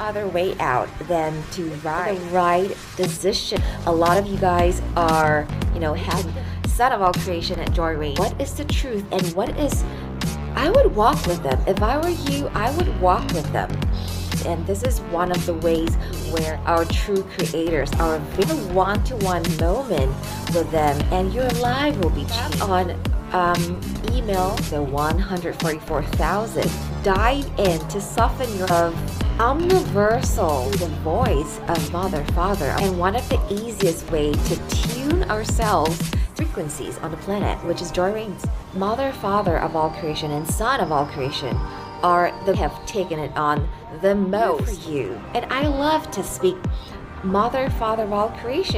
other way out than to ride the right decision. A lot of you guys are, you know, have son of all creation at Joy. What is the truth and what is I would walk with them. If I were you, I would walk with them. And this is one of the ways where our true creators, our one to one moment with them, and your life will be changed. On um, email the 144,000. Dive in to soften your love. Omniversal, the voice of Mother Father, and one of the easiest way to tune ourselves frequencies on the planet, which is Joy. Mother, Father of all creation, and Son of all creation are the have taken it on the most you. And I love to speak Mother, Father of all creation.